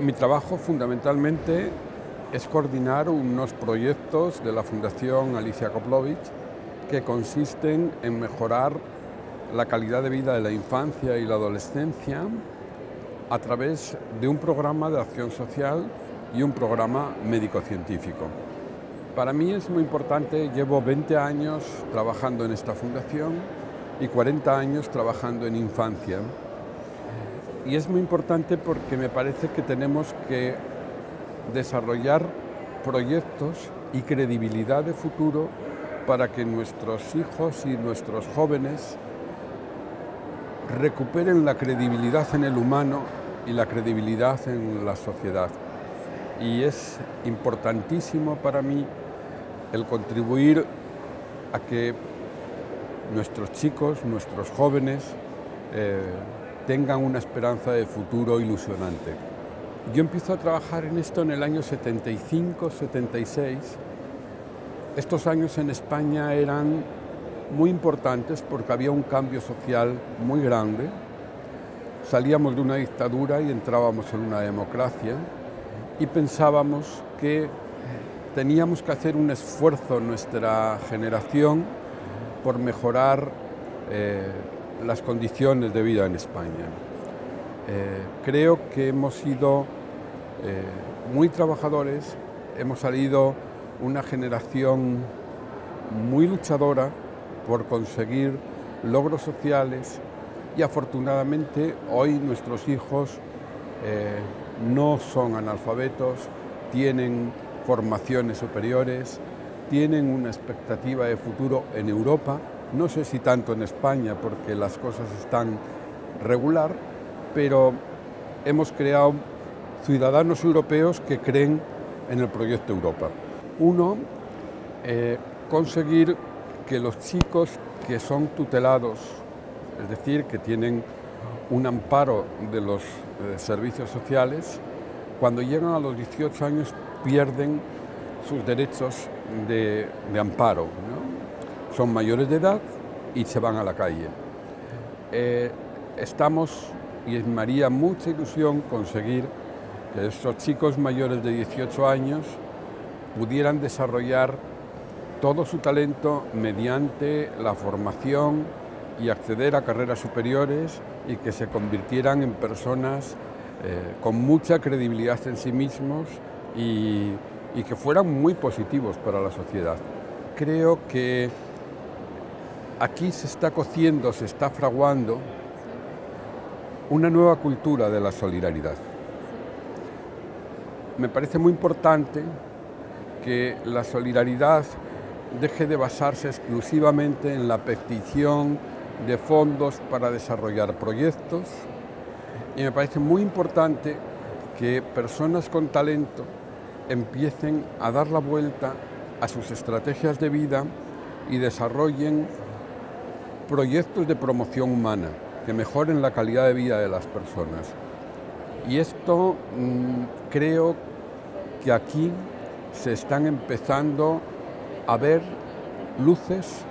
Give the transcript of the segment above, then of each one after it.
Mi trabajo fundamentalmente es coordinar unos proyectos de la Fundación Alicia Koplovich que consisten en mejorar la calidad de vida de la infancia y la adolescencia a través de un programa de acción social y un programa médico-científico. Para mí es muy importante, llevo 20 años trabajando en esta fundación y 40 años trabajando en infancia. Y es muy importante porque me parece que tenemos que desarrollar proyectos y credibilidad de futuro para que nuestros hijos y nuestros jóvenes recuperen la credibilidad en el humano y la credibilidad en la sociedad. Y es importantísimo para mí el contribuir a que nuestros chicos, nuestros jóvenes, eh, tengan una esperanza de futuro ilusionante. Yo empiezo a trabajar en esto en el año 75-76. Estos años en España eran muy importantes porque había un cambio social muy grande. Salíamos de una dictadura y entrábamos en una democracia y pensábamos que teníamos que hacer un esfuerzo en nuestra generación por mejorar eh, las condiciones de vida en España. Eh, creo que hemos sido eh, muy trabajadores, hemos salido una generación muy luchadora por conseguir logros sociales y afortunadamente hoy nuestros hijos no son analfabetos, tienen formaciones superiores, tienen una expectativa de futuro en Europa, no sé si tanto en España porque las cosas están regular, pero hemos creado ciudadanos europeos que creen en el proyecto Europa. Uno, eh, conseguir que los chicos que son tutelados, es decir, que tienen un amparo de los eh, servicios sociales, cuando llegan a los 18 años pierden sus derechos de, amparo. Son mayores de edad y se van a la calle. Eh, estamos, y es María mucha ilusión conseguir que estos chicos mayores de 18 años pudieran desarrollar todo su talento mediante la formación y acceder a carreras superiores y que se convirtieran en personas eh, con mucha credibilidad en sí mismos y, que fueran muy positivos para la sociedad. Creo que aquí se está cociendo, se está fraguando una nueva cultura de la solidaridad. Me parece muy importante que la solidaridad deje de basarse exclusivamente en la petición de fondos para desarrollar proyectos y me parece muy importante que personas con talento empiecen a dar la vuelta a sus estrategias de vida y desarrollen proyectos de promoción humana que mejoren la calidad de vida de las personas. Y esto mm, creo que aquí se están empezando a ver luces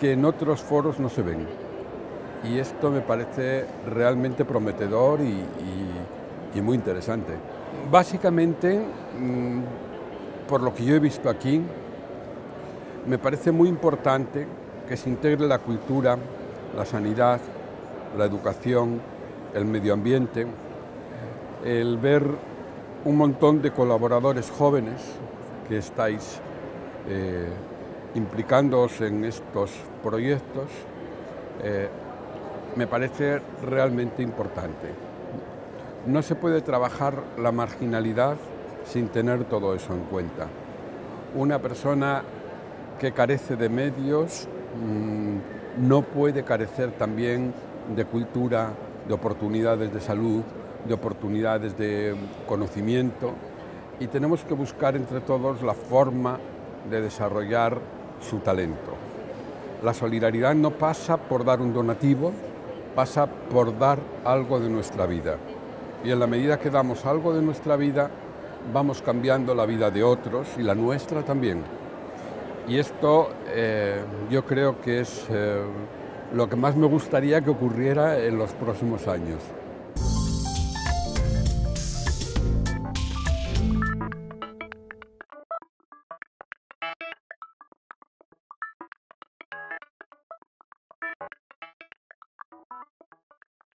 que en otros foros no se ven. Y esto me parece realmente prometedor y, muy interesante. Básicamente, mm, por lo que yo he visto aquí, me parece muy importante que se integre la cultura, la sanidad, la educación, el medio ambiente, el ver un montón de colaboradores jóvenes que estáis eh, implicándoos en estos proyectos, eh, me parece realmente importante. No se puede trabajar la marginalidad sin tener todo eso en cuenta. Una persona que carece de medios no puede carecer también de cultura, de oportunidades de salud, de oportunidades de conocimiento y tenemos que buscar entre todos la forma de desarrollar su talento. La solidaridad no pasa por dar un donativo, pasa por dar algo de nuestra vida y en la medida que damos algo de nuestra vida, vamos cambiando la vida de otros y la nuestra también. Y esto eh, yo creo que es eh, lo que más me gustaría que ocurriera en los próximos años.